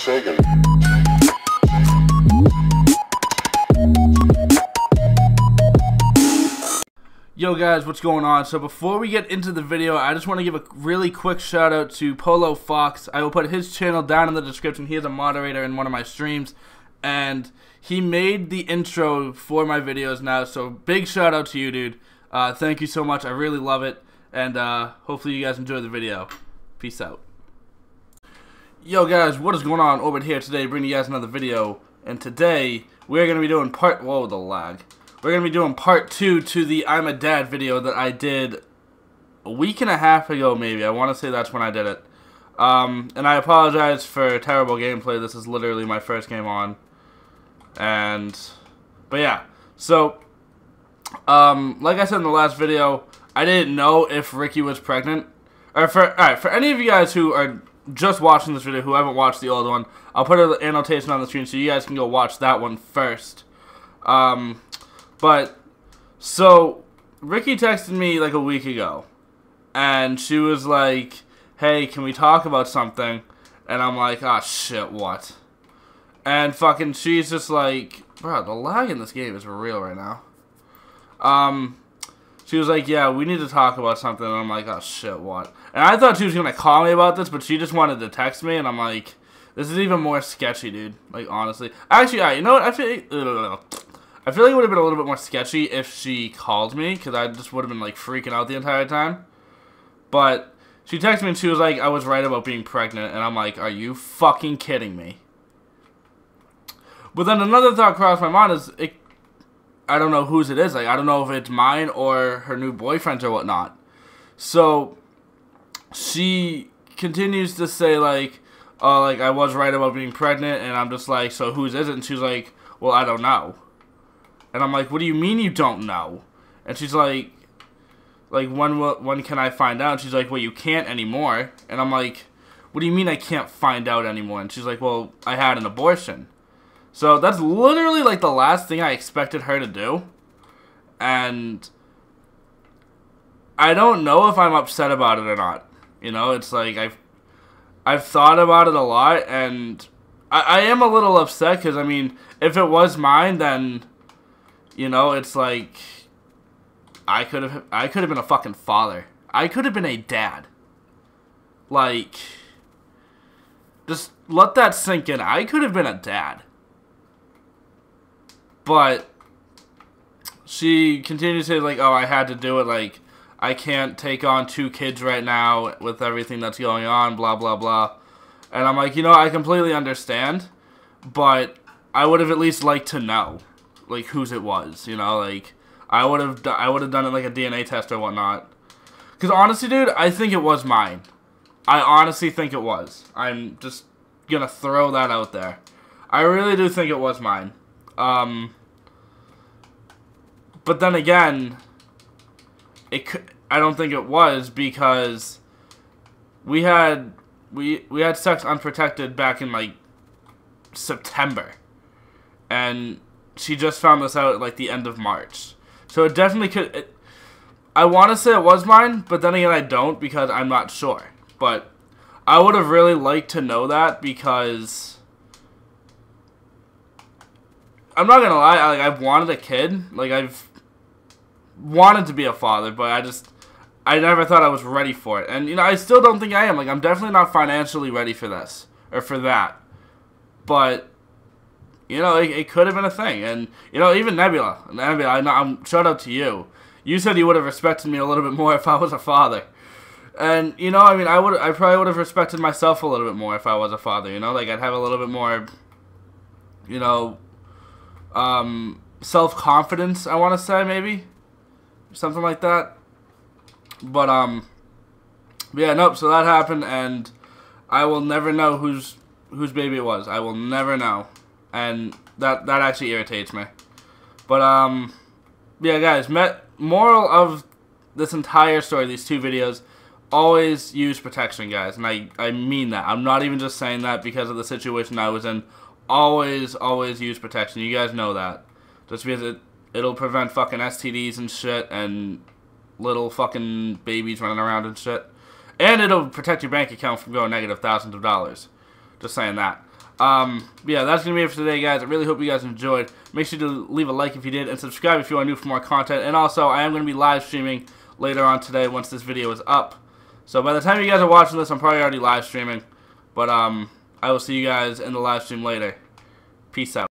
Sagan. Yo guys, what's going on? So before we get into the video, I just want to give a really quick shout out to Polo Fox. I will put his channel down in the description. He is a moderator in one of my streams and he made the intro for my videos now. So big shout out to you, dude. Uh, thank you so much. I really love it and uh, hopefully you guys enjoy the video. Peace out. Yo guys, what is going on over here today? Bringing you guys another video and today we're going to be doing part... Whoa, the lag. We're going to be doing part two to the I'm a Dad video that I did a week and a half ago, maybe. I want to say that's when I did it. Um, and I apologize for terrible gameplay. This is literally my first game on. And, but yeah. So, um, like I said in the last video, I didn't know if Ricky was pregnant. Or for, alright, for any of you guys who are just watching this video, who haven't watched the old one, I'll put an annotation on the screen so you guys can go watch that one first. Um, but, so, Ricky texted me like a week ago. And she was like, hey, can we talk about something? And I'm like, ah, oh, shit, what? And fucking, she's just like, bro, the lag in this game is real right now. Um, she was like, yeah, we need to talk about something. And I'm like, oh, shit, what? And I thought she was to call me about this, but she just wanted to text me. And I'm like, this is even more sketchy, dude. Like, honestly. Actually, right, you know what? I feel... I feel like it would have been a little bit more sketchy if she called me, because I just would have been, like, freaking out the entire time. But she texted me and she was like, I was right about being pregnant. And I'm like, are you fucking kidding me? But then another thought crossed my mind is, it, I don't know whose it is. Like, I don't know if it's mine or her new boyfriend's or whatnot. So, she continues to say, like, oh, like, I was right about being pregnant. And I'm just like, so whose is it? And she's like, well, I don't know. And I'm like, what do you mean you don't know? And she's like, like, when will, when can I find out? And she's like, well, you can't anymore. And I'm like, what do you mean I can't find out anymore? And she's like, well, I had an abortion. So that's literally like the last thing I expected her to do. And I don't know if I'm upset about it or not. You know, it's like I've I've thought about it a lot and I, I am a little upset because I mean, if it was mine then you know, it's like I could have I could have been a fucking father. I could have been a dad. Like just let that sink in. I could have been a dad. But she continues to say like, "Oh, I had to do it. Like, I can't take on two kids right now with everything that's going on. Blah blah blah." And I'm like, you know, I completely understand, but I would have at least liked to know, like, whose it was. You know, like, I would have, I would have done it like a DNA test or whatnot. Because honestly, dude, I think it was mine. I honestly think it was. I'm just gonna throw that out there. I really do think it was mine. Um, but then again, it could, I don't think it was because we had we we had sex unprotected back in like September, and she just found this out at like the end of March. So it definitely could. It, I want to say it was mine, but then again, I don't because I'm not sure. But I would have really liked to know that because I'm not gonna lie. Like I've wanted a kid. Like I've wanted to be a father, but I just I never thought I was ready for it. And you know, I still don't think I am. Like I'm definitely not financially ready for this or for that. But you know, it, it could have been a thing. And you know, even Nebula, Nebula, I know, I'm shout out to you. You said you would have respected me a little bit more if I was a father. And you know, I mean, I would, I probably would have respected myself a little bit more if I was a father. You know, like I'd have a little bit more, you know, um, self confidence. I want to say maybe something like that. But um, yeah, nope. So that happened, and I will never know whose whose baby it was. I will never know, and that that actually irritates me. But um, yeah, guys. Met moral of this entire story, these two videos. Always use protection, guys, and I I mean that. I'm not even just saying that because of the situation I was in. Always, always use protection. You guys know that. Just because it it'll prevent fucking STDs and shit and little fucking babies running around and shit. And it'll protect your bank account from going negative thousands of dollars. Just saying that. Um, yeah, that's going to be it for today, guys. I really hope you guys enjoyed. Make sure to leave a like if you did, and subscribe if you are new for more content. And also, I am going to be live streaming later on today once this video is up. So by the time you guys are watching this, I'm probably already live streaming. But um, I will see you guys in the live stream later. Peace out.